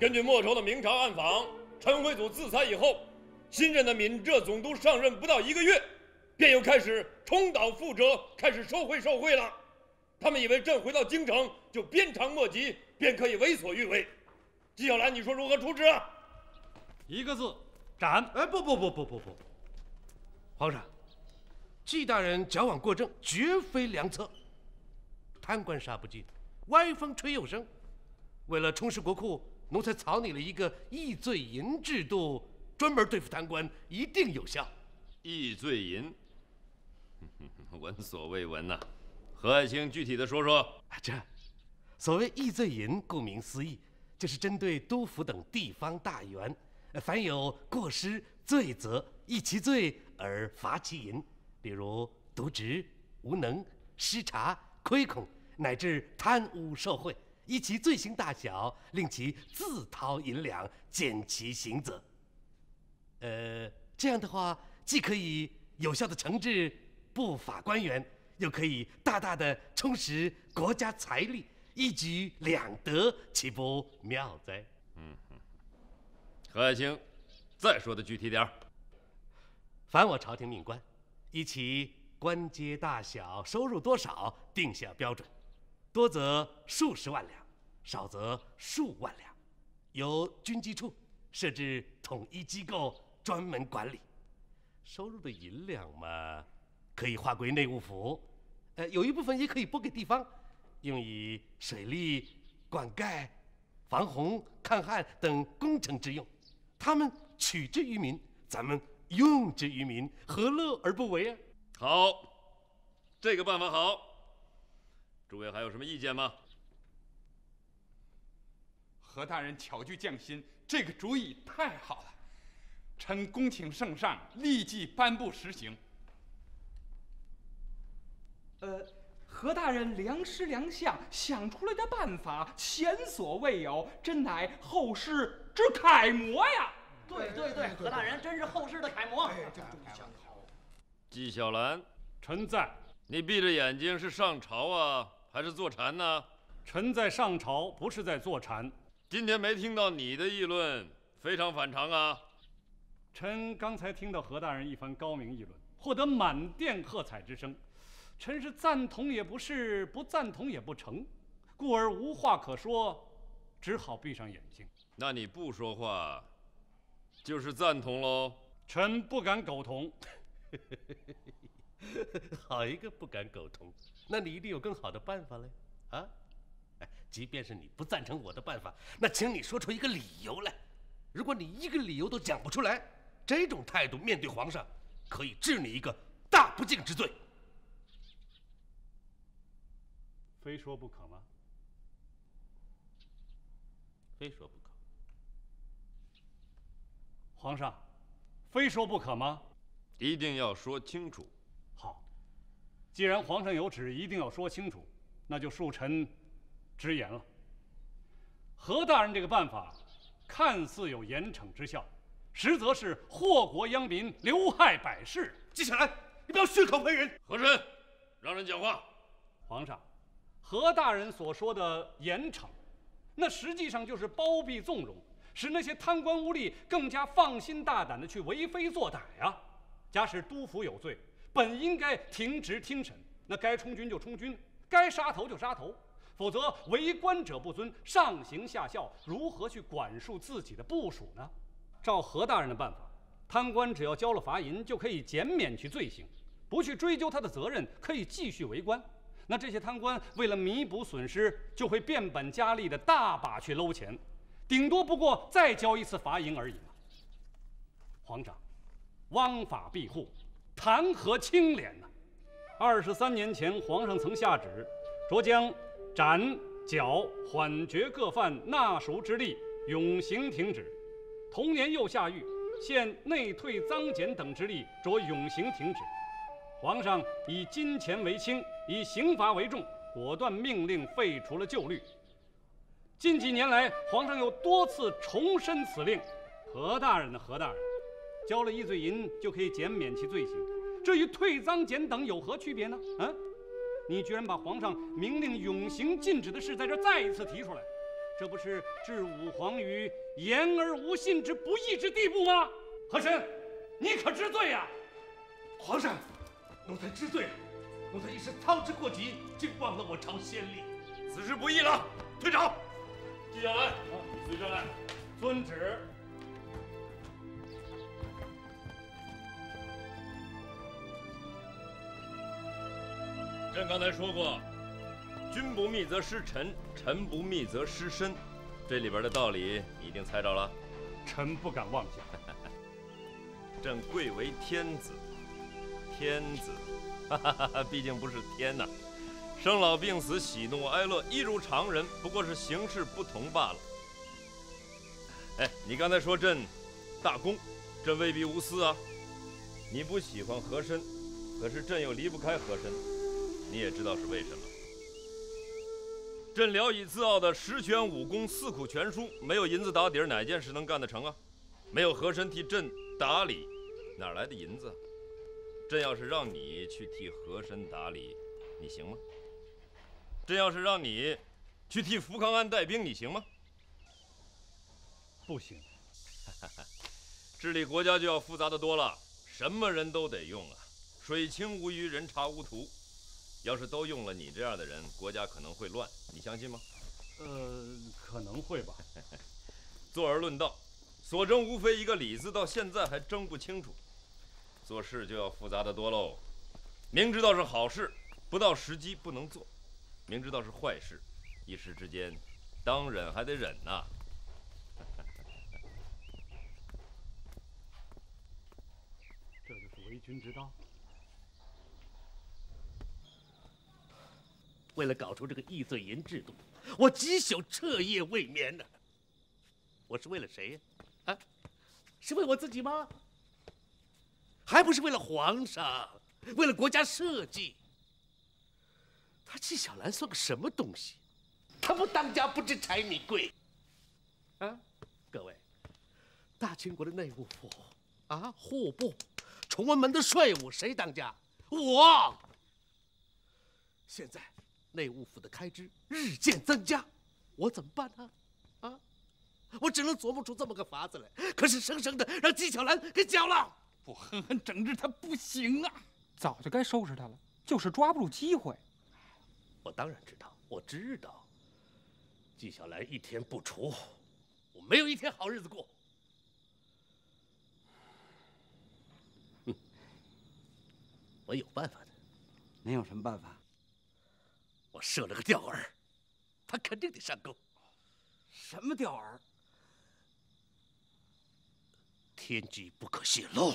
根据莫愁的明察暗访，陈辉祖自裁以后，新任的闽浙总督上任不到一个月，便又开始重蹈覆辙，开始收贿受贿了。他们以为朕回到京城就鞭长莫及，便可以为所欲为。纪晓岚，你说如何处置啊？一个字，斩！哎，不不不不不不，皇上，纪大人矫枉过正，绝非良策。贪官杀不尽，歪风吹又生。为了充实国库，奴才草拟了一个易罪银制度，专门对付贪官，一定有效。易罪银，闻所未闻呐。何爱卿具体的说说。这，所谓易罪银，顾名思义。就是针对督府等地方大员，凡有过失罪责，依其罪而罚其银。比如渎职、无能、失察、亏空，乃至贪污受贿，依其罪行大小，令其自掏银两，减其刑责。呃，这样的话，既可以有效的惩治不法官员，又可以大大的充实国家财力。一举两得，岂不妙哉？嗯哼，何爱卿，再说的具体点儿。凡我朝廷命官，依其官阶大小、收入多少定下标准，多则数十万两，少则数万两，由军机处设置统一机构专门管理。收入的银两嘛，可以划归内务府，呃，有一部分也可以拨给地方。用以水利、灌溉、防洪、抗旱等工程之用，他们取之于民，咱们用之于民，何乐而不为啊？好，这个办法好。诸位还有什么意见吗？何大人巧具匠心，这个主意太好了。臣恭请圣上立即颁布实行。呃。何大人良师良相，想出来的办法前所未有，真乃后世之楷模呀！对对对，何大人真是后世的楷模。纪晓岚，臣在。你闭着眼睛是上朝啊，还是坐禅呢？臣在上朝，不是在坐禅。今天没听到你的议论，非常反常啊。臣刚才听到何大人一番高明议论，获得满殿喝彩之声。臣是赞同也不是，不赞同也不成，故而无话可说，只好闭上眼睛。那你不说话，就是赞同喽？臣不敢苟同。好一个不敢苟同！那你一定有更好的办法嘞？啊？哎，即便是你不赞成我的办法，那请你说出一个理由来。如果你一个理由都讲不出来，这种态度面对皇上，可以治你一个大不敬之罪。非说不可吗？非说不可。皇上，非说不可吗？一定要说清楚。好，既然皇上有旨，一定要说清楚，那就恕臣直言了。何大人这个办法，看似有严惩之效，实则是祸国殃民、流害百世。纪晓岚，你不要血口喷人。和珅，让人讲话。皇上。何大人所说的严惩，那实际上就是包庇纵容，使那些贪官污吏更加放心大胆的去为非作歹啊！假使督府有罪，本应该停职听审，那该充军就充军，该杀头就杀头，否则为官者不尊，上行下效，如何去管束自己的部属呢？照何大人的办法，贪官只要交了罚银，就可以减免其罪行，不去追究他的责任，可以继续为官。那这些贪官为了弥补损失，就会变本加厉的大把去搂钱，顶多不过再交一次罚银而已嘛。皇上，枉法庇护，谈何清廉呢？二十三年前，皇上曾下旨，着将斩、绞、缓决各犯纳赎之力永行停止；同年又下谕，限内退赃减等之力着永行停止。皇上以金钱为轻，以刑罚为重，果断命令废除了旧律。近几年来，皇上又多次重申此令。何大人呢？何大人，交了一罪银就可以减免其罪行，这与退赃减等有何区别呢？啊！你居然把皇上明令永行禁止的事在这再一次提出来，这不是置武皇于言而无信之不义之地步吗？和珅，你可知罪呀、皇上，奴才知罪了，奴才一时操之过急，竟忘了我朝先例。此事不义了，退朝。纪晓岚，随朕来。遵旨。朕刚才说过，君不密则失臣，臣不密则失身。这里边的道理你一定猜着了。臣不敢妄想。朕贵为天子，天子，哈哈哈哈，毕竟不是天呐。生老病死、喜怒哀乐，一如常人，不过是形式不同罢了。哎，你刚才说朕大公，朕未必无私啊。你不喜欢和珅，可是朕又离不开和珅，你也知道是为什么。朕聊以自傲的十全武功、四库全书，没有银子打底儿，哪件事能干得成啊？没有和珅替朕打理，哪来的银子？朕要是让你去替和珅打理，你行吗？朕要是让你去替福康安带兵，你行吗？不行，治理国家就要复杂的多了，什么人都得用啊，水清无鱼，人茶无徒。要是都用了你这样的人，国家可能会乱，你相信吗？呃，可能会吧。坐而论道，所争无非一个理字，到现在还争不清楚。做事就要复杂的多喽。明知道是好事，不到时机不能做；明知道是坏事，一时之间，当忍还得忍呐、这就是为君之道。为了搞出这个易碎银制度，我几宿彻夜未眠呢。我是为了谁呀？啊，是为我自己吗？还不是为了皇上，为了国家社稷。他纪晓岚算个什么东西？他不当家不知柴米贵。啊，各位，大清国的内务府啊，户部、崇文门的税务谁当家？我。现在内务府的开支日渐增加，我怎么办呢？啊，我只能琢磨出这么个法子来。可是生生的让纪晓岚给搅了。不狠狠整治他不行啊！早就该收拾他了，就是抓不住机会。我当然知道，我知道。纪晓岚一天不除，我没有一天好日子过。哼，我有办法的。您有什么办法？我设了个钓饵，他肯定得上钩。什么钓饵？天机不可泄露。